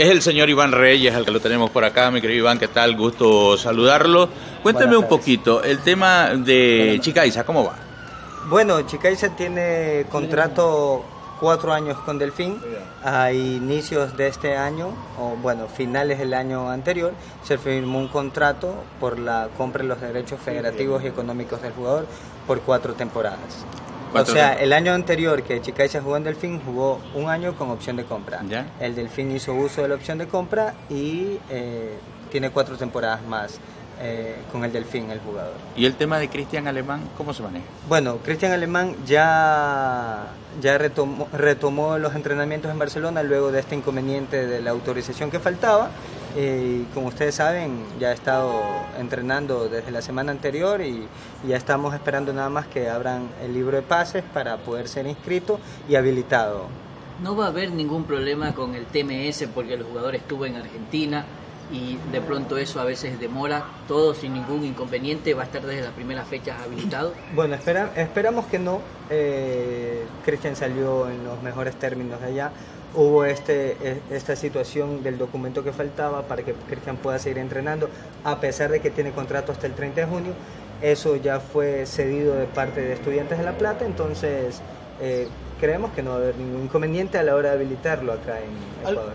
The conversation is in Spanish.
Es el señor Iván Reyes, al que lo tenemos por acá. Mi querido Iván, ¿qué tal? Gusto saludarlo. Cuénteme un poquito el tema de Chicaiza, ¿cómo va? Bueno, Chicaiza tiene contrato cuatro años con Delfín. A inicios de este año, o bueno, finales del año anterior, se firmó un contrato por la compra de los derechos federativos y económicos del jugador por cuatro temporadas. O sea, el año anterior que Chicaiza jugó en Delfín, jugó un año con opción de compra. El Delfín hizo uso de la opción de compra y eh, tiene cuatro temporadas más. Eh, con el Delfín, el jugador. ¿Y el tema de Cristian Alemán, cómo se maneja? Bueno, Cristian Alemán ya, ya retomó, retomó los entrenamientos en Barcelona luego de este inconveniente de la autorización que faltaba y como ustedes saben, ya he estado entrenando desde la semana anterior y ya estamos esperando nada más que abran el libro de pases para poder ser inscrito y habilitado. No va a haber ningún problema con el TMS porque el jugador estuvo en Argentina y de pronto eso a veces demora, todo sin ningún inconveniente, va a estar desde las primeras fechas habilitado. Bueno, espera, esperamos que no. Eh, Cristian salió en los mejores términos de allá hubo este, e, esta situación del documento que faltaba para que Cristian pueda seguir entrenando, a pesar de que tiene contrato hasta el 30 de junio. Eso ya fue cedido de parte de Estudiantes de La Plata, entonces eh, creemos que no va a haber ningún inconveniente a la hora de habilitarlo acá en Ecuador.